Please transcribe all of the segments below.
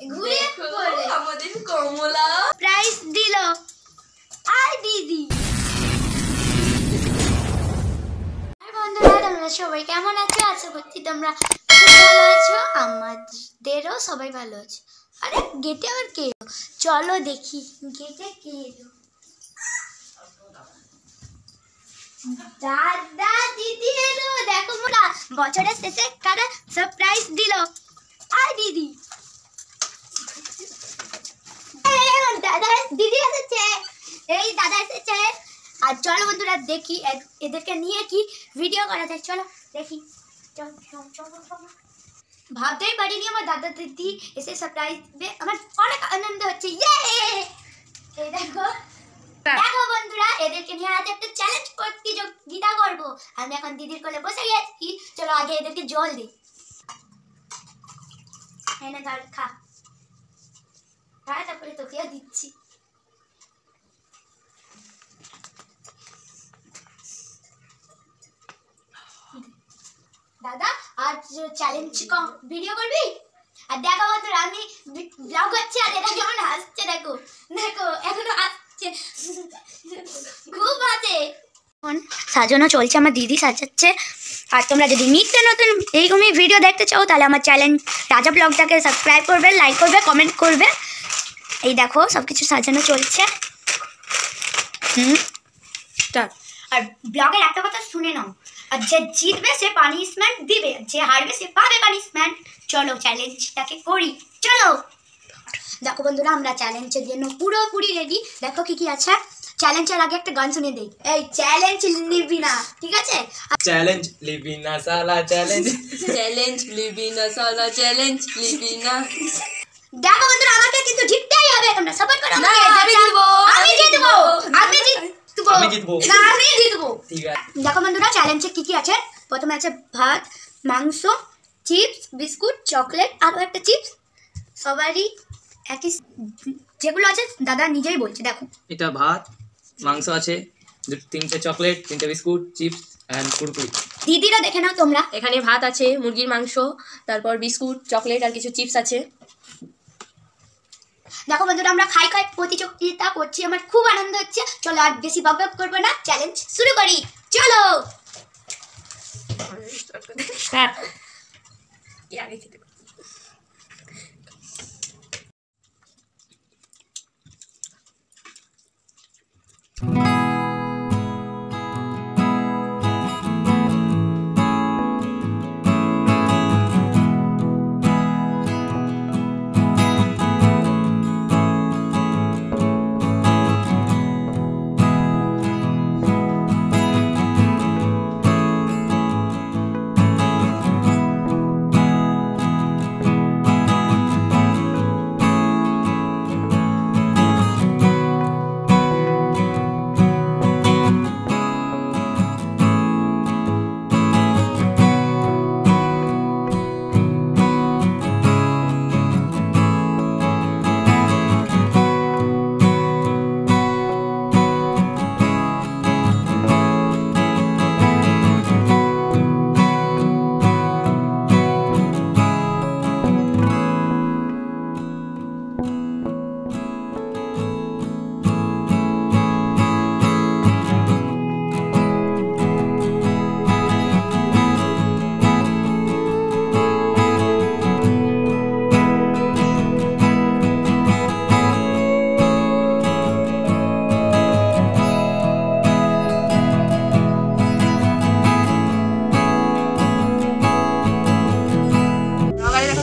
ঘুরে পড়ে আমাদের কমলা। প্রাইজ দিল। আর দিদি। আর বন্ধুরা তোমরা সবাই কেমন আছো? আশা করছি তোমরা খুব ভালো আছো। আমাদেরও সবাই ভালো আছে। আরে গেটে আবার কে চলো দেখি গেটে কে এলো? দাদা দিদি এলো। দেখো মোরা বছরের শেষে কারা সারপ্রাইজ দিল? আর দিদি এই, দাদা দিদি এসেছে। এই দাদা এসেছে। আর চলো বন্ধুরা দেখি এ- এদেরকে নিয়ে কি ভিডিও করা যায়। চলো দেখি। চলো, চলো, চলো, চলো। ভাবতেই পারিনি আমার দাদা দিদি এসে সারপ্রাইজ দেবে। আমার অনেক আনন্দ হচ্ছে। ইয়ে এই দেখো। দেখো বন্ধুরা এদেরকে নিয়ে আজ একটা চ্যালেঞ্জ প্রতিযোগিতা করব। আমি এখন দিদির কোলে বসে গেছি। চলো আগে এদেরকে জল দিই। এনে ধর খা। খা তারপরে তোকেও দিচ্ছি। দাদা আজ চ্যালেঞ্জ ভিডিও করবি? আর দেখো বন্ধুরা আমি ব্লগ করছি আর এটা কেমন হাসছে, দেখো। দেখো, এখনও হাসছে। খুব হাসে। এখন সাজানো চলছে, আমার দিদি সাজাচ্ছে। আর তোমরা যদি নিত্য নতুন এইরকমই ভিডিও দেখতে চাও, তাহলে আমার চ্যানেল রাজা ব্লগটাকে সাবস্ক্রাইব করবে লাইক করবে কমেন্ট করবে। এই দেখো সব কিছু সাজানো চলছে। হুম? স্টার্ট আর ব্লগের একটা কথা শুনে নাও। আর যে জিতবে সে পানিশমেন্ট দিবে। যে হারবে সে পাবে পানিশমেন্ট চলো চ্যালেঞ্জটাকে করি। চলো! দেখো বন্ধুরা আমরা চ্যালেঞ্জের জন্য পুরোপুরি রেডি দেখো কি কি আছে। চ্যালেঞ্জের আগে একটা গান শুনে দেই। এই চ্যালেঞ্জ নিবি না ঠিক আছে? চ্যালেঞ্জ livina না challenge চ্যালেঞ্জ লিবিনা সালা চ্যালেঞ্জ লিবিনা দেখো বন্ধুরা আমাকে কিন্তু হবে তোমরা সাপোর্ট করো না, আমি জিতবো, আমি জিতবো। আমি জিতবো আমি জিতবো। না আমি জিতবো ঠিক আছে দেখো বন্ধুরা চ্যালেঞ্জে কি কি আছে প্রথমে আছে ভাত মাংস চিপস বিস্কুট চকলেট আরও একটা চিপস সবারই একই যেগুলো আছে দাদা নিজেই বলছে দেখো এটা ভাত মাংস আছে তিনটে চকলেট তিনটে বিস্কুট চিপস অ্যান্ড কুরকুরি দিদিরা দেখে নাও তোমরা এখানে ভাত আছে মুরগির মাংস তারপর বিস্কুট চকলেট আর কিছু চিপস আছে দেখো বন্ধুরা আমরা খাই খাই প্রতিযোগিতা করছি আমার খুব আনন্দ হচ্ছে। চলো আর বেশি বক বক করব না চ্যালেঞ্জ শুরু করি। চলো।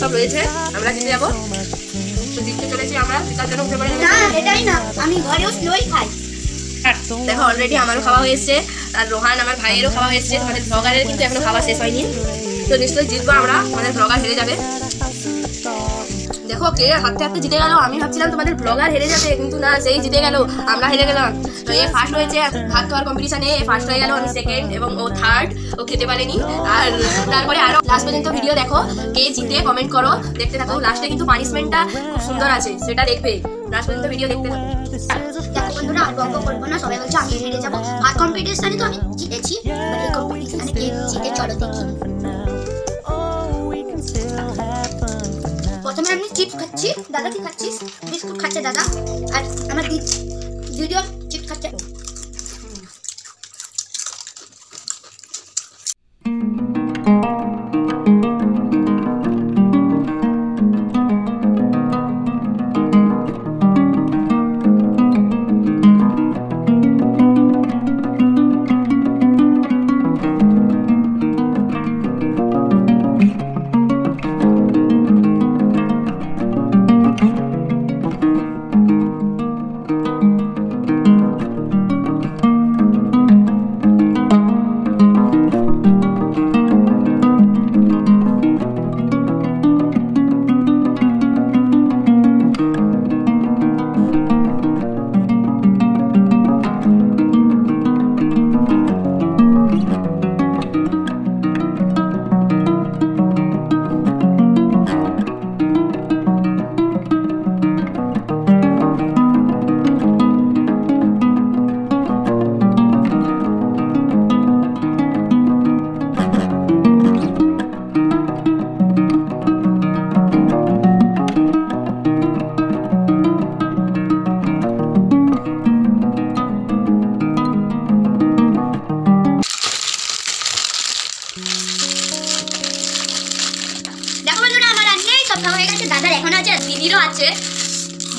সব রয়েছে আমরা যেতে যাব। তো জিততে চলেছি আমরা তার জন্য উঠে পড়ে না এটাই না আমি ঘরেও স্লোই খাই। দেখো অলরেডি আমারও খাওয়া হয়েছে এসছে আর রোহান আমার ভাইয়েরও খাওয়া হয়েছে আমাদের ব্লগারের কিন্তু এখনও খাওয়া শেষ হয়নি। তো নিশ্চয়ই জিতবো আমরা আমাদের ব্লগার হেরে যাবে। দেখো কে হাতে হাতে জিতে গেল। আমি ভাবছিলাম তোমাদের ব্লগার হেরে যাবে, কিন্তু না, সেই জিতে গেল। আমরা হেরে গেলাম। তো এ ফার্স্ট হয়েছে ভাত খাওয়ার কম্পিটিশনে এ ফার্স্ট হয়ে গেল আমি সেকেন্ড এবং ও থার্ড ও খেতে পারেনি। আর তারপরে আরও লাস্ট পর্যন্ত ভিডিও দেখো, কে জিতে কমেন্ট করো। দেখতে থাকো লাস্টে কিন্তু পানিশমেন্টটা খুব সুন্দর আছে, সেটা দেখবে। লাস্ট পর্যন্ত ভিডিও দেখতে থাকো। বন্ধুরা, আর করব না, সবাই বলছে আমি হেরে যাব। তো আমি জিতেছি কম্পিটিশনে কে জিতে চলো দেখি। চিপস খাচ্ছি দাদা কি খাচ্ছিস? বিস্কুট খাচ্ছে দাদা। আর আমার দিদি দিদিও চিপস খাচ্ছে।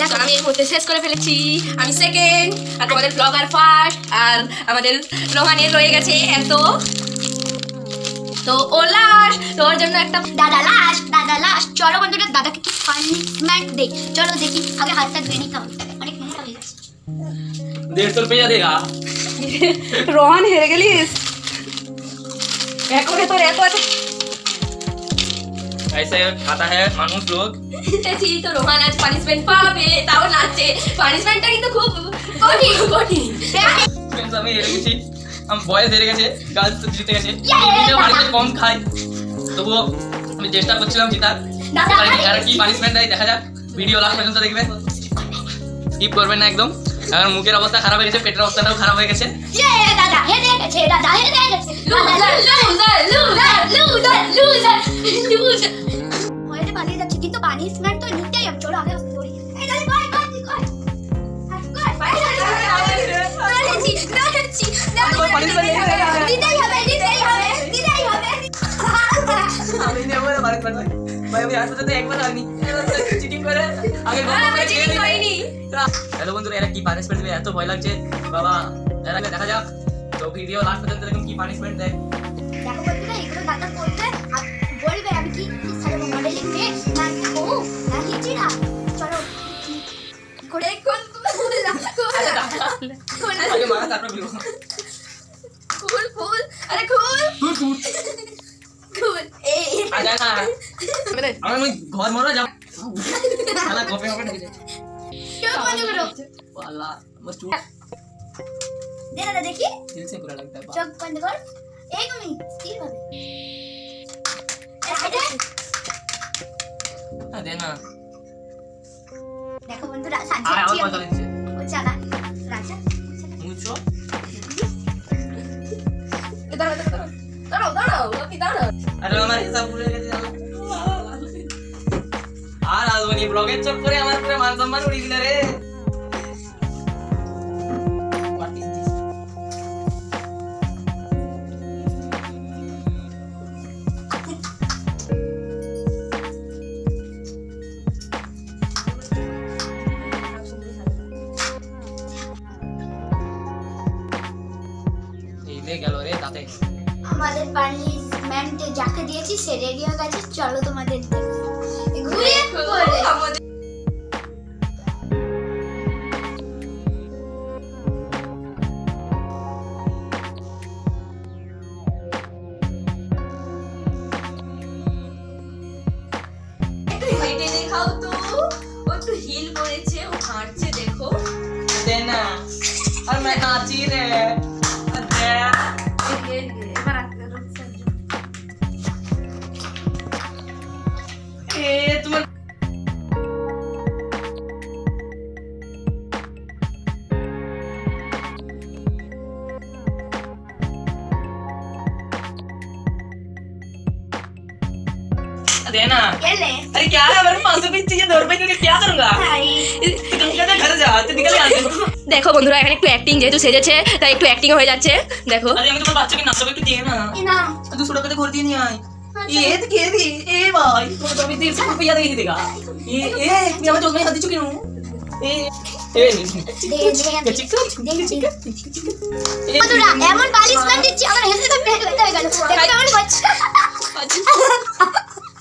দেখো আমি এই মুহূর্তে শেষ করে ফেলেছি। আমি সেকেন্ড আর তোমাদের ব্লগার ফার্স্ট আর আমাদের রোহানের রয়ে গেছে এত। তো ও লাশ তোর জন্য একটা দাদা লাস্ট দাদা লাশ চলো বন্ধুরা দাদাকে কি পানিশমেন্ট দেই চলো দেখি আগে হাতটা ধুয়ে নিতে অনেক মোটা হয়ে গেছে। দেড়শো রুপিয়া রোহান হেরে গেলিস? এখন তোর এত আছে ऐसे खाता है मानुष लोग দেখেছি তো রোহান আজ পানিশমেন্ট পাবে তাও নাচছে পানিশমেন্টটা কিন্তু খুব কঠিন কঠিন फ्रेंड्स আমি হেরে গেছি আমি বয়েজ হেরে গেছে গার্লস তো জিতে গেছে Yeah! নিজেও বাড়িতে কম খাই তবুও আমি চেষ্টা করছিলাম জেতার দাদা, আর কি- আর কি পানিশমেন্ট দেয় দেখা যাক ভিডিও লাস্ট পর্যন্ত দেখবেন স্কিপ করবেন না একদম এখন মুখের অবস্থা খারাপ হয়ে গেছে পেটের অবস্থাটাও খারাপ হয়ে গেছে ইয়ে দাদা হেরে গেছে দাদা হেরে গেছে ভাই আমি আসতে তো একবার হয়নি। চিটিং করে আগে আমরা চিটিং করিনি। হ্যালো বন্ধুরা এরা কি পানিশমেন্ট দেবে? এত ভয় লাগছে। বাবা এরা দেখা যাক। তো ভিডিও লাস্ট পর্যন্ত দেখুন কি পানিশমেন্ট দেয়? দেখো বন্ধুরা, এগুলো দাদা করবে, আর বলবে আমি কি কি সাজাবো, modeling মেয়ে, না বউ, না হিজড়া। চলো, করে? কোন আগে মারা তারপর বিলো খুল খুল আরে খুল। খুল এই আজা না দাঁড়াও দাঁড়াও দাঁড়াও দাঁড়াও। আরে আমার হিসাব ভুলে গেছে। সম্মান উড়িয়ে দিলে রে What is this? এই লে গেল রে তাতে আমাদের কমেন্টে যাকে দিয়েছি সে রেডি হয়ে গেছে চলো তোমাদের ঘুরে দেখাও তো। ও একটু হিল করেছে ও হাঁটছে দেখো। দেনা আর মানে নাচি রে। देना ना ये ले अरे क्या है मेरे पास रुपए चाहिए दो रुपए के क्या करूंगा भाई तू कहते घर जा तू निकल यहाँ से দেখো বন্ধুরা এখানে একটু অ্যাক্টিং যেহেতু সেজেছে তাই একটু অ্যাক্টিং হয়ে যাচ্ছে দেখো अरे हमें तुम्हारे बच्चे के नाश्ता भी दिए ना ये ना तू सुड़ा कदे घोर दी नहीं आई ये तो के दी ए भाई तो तो अभी तीन सौ रुपया दे देगा ये ए मैं तो मैं हदी चुकी हूँ ए ए दे दे বন্ধুরা এমন বালিশ ম্যান দিচ্ছি আমার হেসে তো পেট ব্যথা হয়ে গেল দেখো কেমন করছে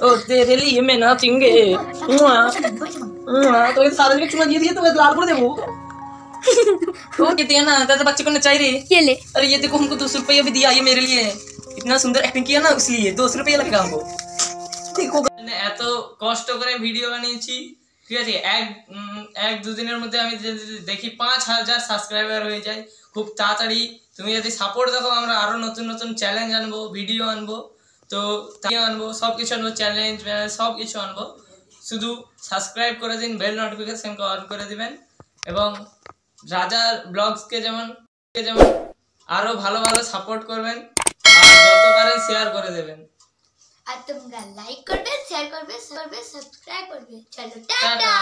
ओ तेरे लिए मैं नाचेंगे तो ये सारे के चुना दिए दिए तो मैं लाल कर देबो वो कहते हैं ना दादा बच्चे को नचाई रे কে লে अरे ये देखो हमको दो सौ रुपया भी दिया ये मेरे लिए इतना सुंदर एक्टिंग किया ना इसलिए दो सौ रुपया लगेगा हमको देखो এত কষ্ট করে ভিডিও বানিয়েছি ঠিক আছে এক উম, এক দুদিনের মধ্যে আমি যদি দেখি পাঁচ হাজার সাবস্ক্রাইবার হয়ে যায় খুব তাড়াতাড়ি তুমি যদি সাপোর্ট দেখো আমরা আরো নতুন নতুন চ্যালেঞ্জ আনবো ভিডিও আনবো তো তাই আনব সব কিছু আনব চ্যালেঞ্জ সব কিছু আনব। শুধু সাবস্ক্রাইব করে দিন বেল নোটিফিকেশনকে অন করে দিবেন। এবং রাজার ব্লগসকে যেমন যেমন আরও ভালো ভালো সাপোর্ট করবেন আর যত পারেন শেয়ার করে দেবেন। আর তোমরা লাইক করবে শেয়ার করবে করবে সাবস্ক্রাইব করবে। চলো টাটা!